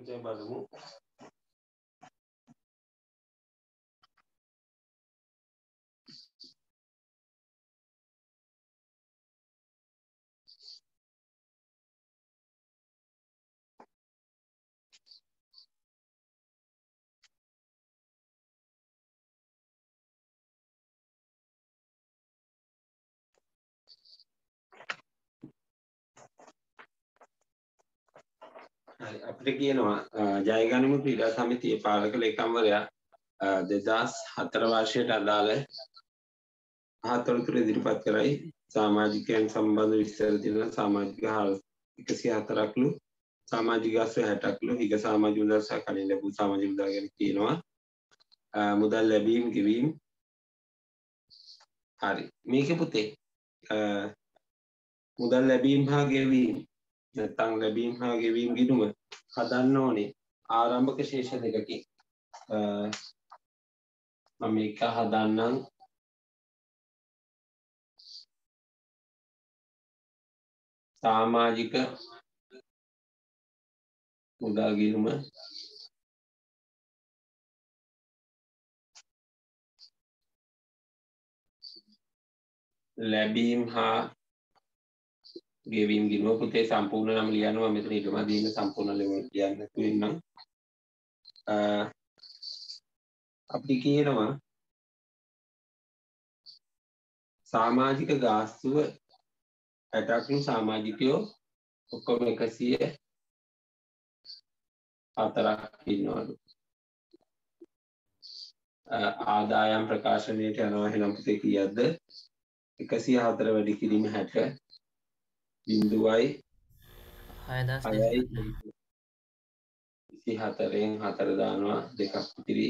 Kote yon badou moun. අපිට කියනවා ජයගනිමු ක්‍රීඩා සමිතියේ පාලක ලේකම්වරයා 2004 වර්ෂයට අදාළ අහතොරතුරු ඉදිරිපත් කරයි. සමාජිකයන් සම්බන්ධ විස්තර දෙන සමාජික 104ක්ලු සමාජික 60ක්ලු හිග සමාජික මුදල් සහ කලින් ලැබූ සමාජික මුදල් ගැන කියනවා. මුදල් ලැබීම් ගෙවීම් හරි. මේක පුතේ මුදල් ලැබීම් හා ගෙවීම් නැත්තං ලැබීම් හා ගෙවීම් ගිනුම හදන්න ඕනේ. ආරම්භක ශේෂ දෙකකින්. මම එක හදන්නම්. සාමාජික මුදල් ගිනුම. ලැබීම් හා ගෙවීම් ගිනුව පුතේ සම්පූර්ණ නම ලියනවා. මෙතන ඊටම දීන සම්පූර්ණ ලෙම ලියන්න නැතුව ඉන්නම්. අපි කියනවා සමාජික ගාස්තුව 60ක්ලු සමාජිකයෝ ඔක්කොම 104ක් ඉන්නවලු. ආදායම් ප්‍රකාශනයට යනවා එහෙනම් පුතේ කීයක්ද? 104 වැඩි කිරීම 60 බිඳුවයි හයයි. විසි හතරෙන් හතර දානවා දෙකක් ඉතිරි.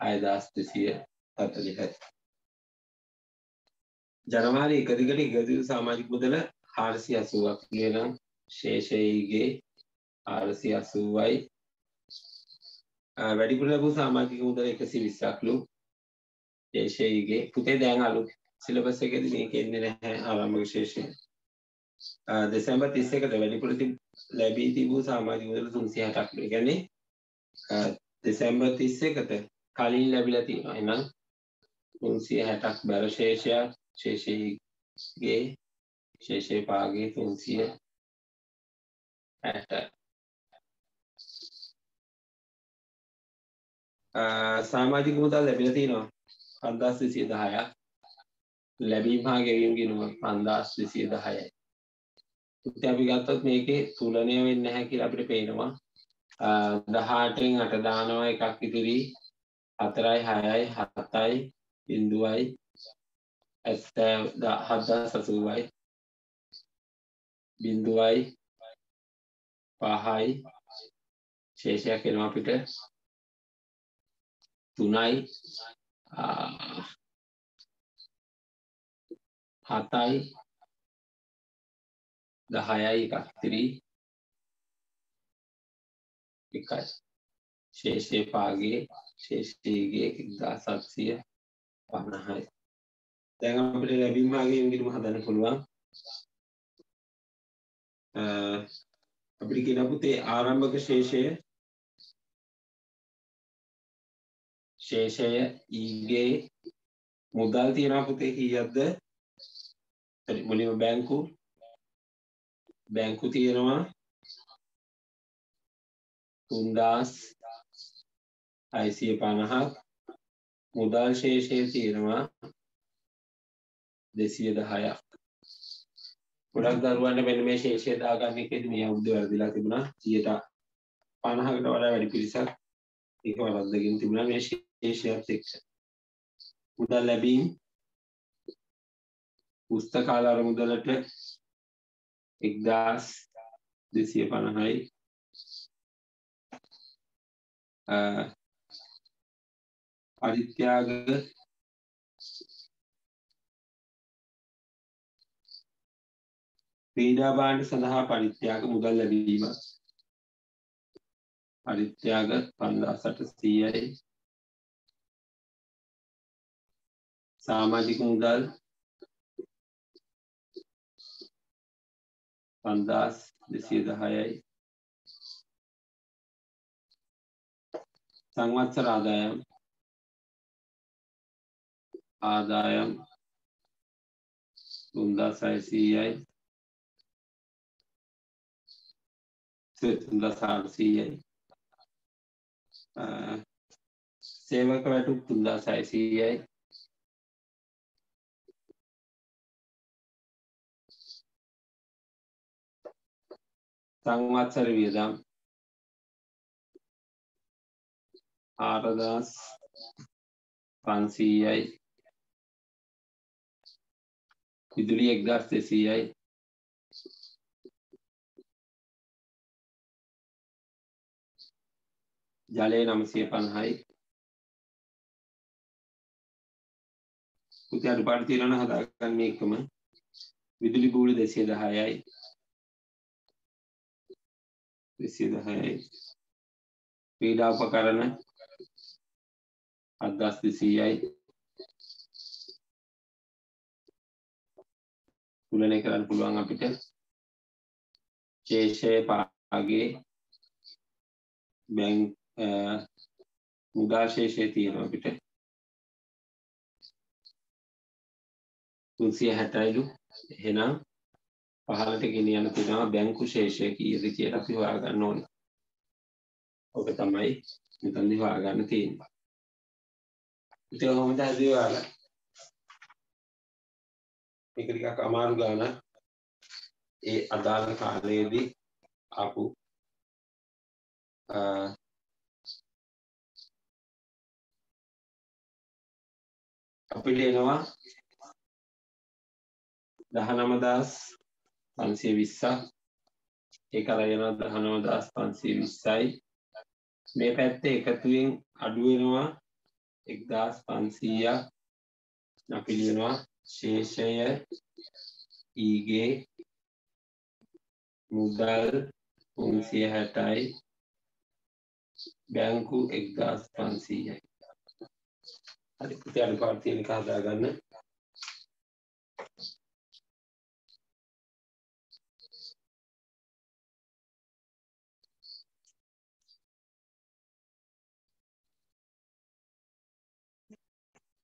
අයදස් දෙසිය හතලිහයි ජනවාරි එකදිකට ඉගදිරු සාමාජික මුදල හාරසි අසුවක් කියනම් ශේෂයගේ ආරසි අසුවයි වැඩිපුර ලැබූ සාමාජික මුදල එකසි විස්සක්ලු ශේෂයගේ පුතේ දැන් අලු සිලබස් එකේදී මේක එන්නේ නැහැ ආරම්භක ශේෂය. දෙසැම්බර් 31ට වැඩිපුර ලැබී තිබූ සමාජික මුදල 360ක්. ඒ කියන්නේ දෙසැම්බර් 31ට කලින් ලැබිලා තියෙනවා. එහෙනම් 360ක් බැර ශේෂයක් ශේෂයේ ශේෂයේ පාගේ 360 සමාජික මුදල් ලැබිලා තියෙනවා 5210ක් ලැබීම හා ගෙවීම් ගිනුම 5210යි. ඉතින් අපි ගත්තොත් මේකේ තුලණය වෙන්නේ නැහැ කියලා අපිට පේනවා. 18න් 8 දානවා එකක් ඉතිරි 4යි 6යි 7යි බිඳුවයි 7080යි බිඳුවයි 5යි ශේෂයක් එනවා අපිට 3යි හතයි දහයයි එකක් තිරි එකයි. ශේෂය පාගේ ශේෂයගේ එක්දා සත්සිය පණහයි දැන් අපිට ලැබීමගේ ඉංගිරිම හදන්න පුළුවන්. අපිට කියන පුතේ ආරම්භක ශේෂය. ශේෂය ඊගේ මුදල් තියෙනවා පුතේ කීයක්ද මුලින්ම බැංකු බැංකු තියෙනවා තුන්දාස් අයිසිය පණහක් මුදල් ශේෂය තියෙනවා දෙසිය දහයක් ගොඩක් දරුවන්ට මෙන්න මේ ශේෂය දාගන්න එකේදී මේ අවුරුද්ද වැරදිලා තිබුණා 50කට වඩා වැඩි පිරිසක් ඒක වරද්දගෙන තිබුණා මේ ශේෂයත් එක්ක මුදල් ලැබීම් පුස්තකාලාර මුදලට එක්දස් දෙසිය පණහයි පරිත්‍යාග ක්‍රීඩාබාණ්ඩ සඳහා පරිත්‍යාග මුදල් ලැබීම. පරිත්‍යාග පන්දාසට සීයයි. සාමාජික මුදල් පන්දාස් දෙසිය දහයයි සංවත්සර ආදායම්. ආදායම් තුන්දා සයිසීයයි තුන්දා සාර්සීයයි සේවක වැටුක් තුන්දා සයිසීයයි සංවත්සර වියදම්. ආරදස් පන්සීයයි. විදුලි එක්දස් දෙසීයයි. ජලය නමසය පණහයි. පුති අඩු පාට තිරණ හදාගන්න එකම විදුලි බූලි දෙසිය දහයයි. දෙසිය දහයයි ක්‍රීඩා උපකරණ අදස් දෙසීයයි. තුලනය කරන්න පුළුවන් අපිට ශේෂය පාගේ බැං මුදාශේෂය තියෙනවා අපිට. තුන්සිය හැටයිලු. එහෙනම් පහලට ගෙන යන තියෙනවා බැංකු ශේෂය කීයද කියලා අපි හොයාගන්න ඕන. ඔක තමයි මෙතනදි හොයාගන්න තියෙන්නේ. ඉතින් කොහොමද හදේ ඔයාලා? මේක ටිකක් අමාරු ගාන ඒ අදාළ කාලයේදී ආපු අපිට එනවා දහනමදස් පන්සිය විස්සා ඒ කරගෙන දහනවදස් පන්සිය විස්සයි. මේ පැත්තේ එකතුවෙන් අඩුවෙනවා එක්දස් පන්සීයක්. අපිලියෙනවා ශේෂය ඊගේ මුදල් උන්සිය හැටයි. බැංකු එක්දස් පන්සීයයි. හරි පුති අඩු පාර්තියනික හදාගන්න.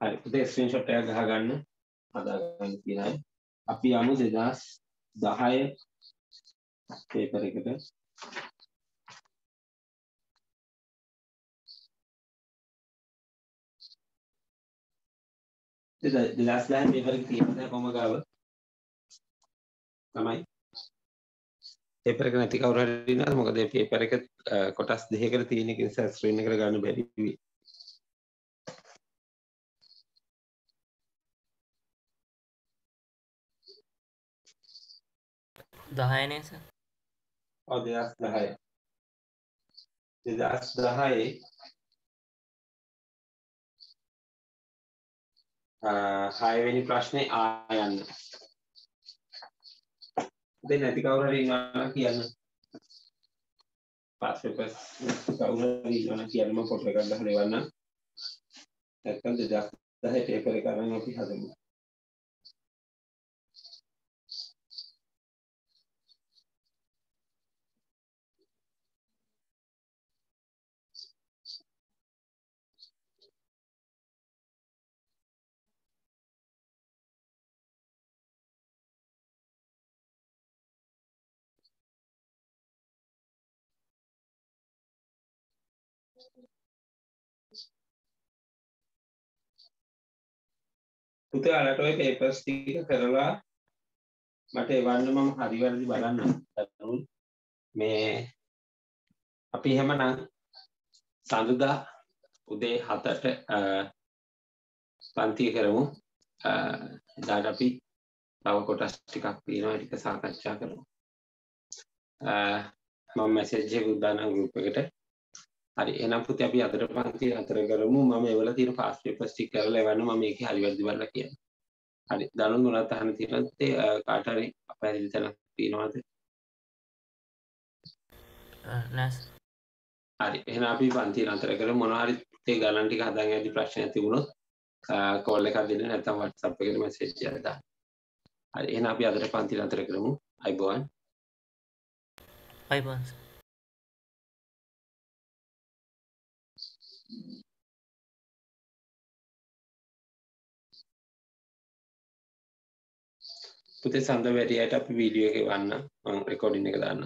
හරි. පුතේ ස්ක්‍රීන්ෂොට් එකක් ගහගන්න හදාගන්න කියනයි අපි යමු 2010 පේපර් එකට. දෙදස් දහ පේපර් එක තියෙන කොම ගාව? තමයි. පේපර් එක නැති කවුරු හරි ඉන්නවද? මොකද පේපර් එක කොටස් දෙකකට තියෙන නිසා ස්ක්‍රීන් එකට ගන්න බැරි දහයනය සර්? ඔව් දෙදස් දහය. දෙදස් දහයේ හයවෙනි ප්‍රශ්නය ආයන්න. දෙ නැති කවුර හරි ඉන්නවා කියන්න. පස්සේ කවුරු හරි ඉන්නවා කියන්නම ෆොටෝ එකක් ගහලා එවන්න නැත්නම් 2010 පේපර් එක අරන් අපි හදමු. පුතේ අරට ඔය පේපර්ස් ටික කරලා මට එවන්න මම හරි වැරදි බලන්න දරුවෝ. මේ අපි එහෙමනම් සඳුදා උදේ 7ට පන්තිය කරමු. එදාට අපි තව කොටස් ටිකක් තියෙනවා ටික සාකච්ඡා කරමු. මම මැසේජ් එකක් දානවා ගෲප් එකට. හරි එහෙනම් පුතේ අපි අතර පන්ති අතර කරමු මම ඒවල තියෙන ෆාස්ට් පේපර්ස් ටික කරලා එවන්න මම මේකේ හරි වැරදි බලලා කියන්න. හරි දනුන් ගුණත් අහන්න තියෙනත් කාට හරි අපහැදිලි තැනක් තියෙනවද? හරි එහෙනම් අපි පන්ති අතර කරමු මොනවා හරි ඒ ගණන් ටික හදාගෙන ඇති ප්‍රශ්නයක් තිබුණොත් කෝල් එකක් දෙන්න නැත්නම් WhatsApp එකට මැසේජ් එකක් දාන්න. හරි එහෙනම් අපි අදට පන්ති අතර කරමු. අයිබෝවන්. අයිබෝන් පුතේ සඳ වැඩියට අපි වීඩියෝ එක වන්න මම රෙකෝඩින් එක දාන්න.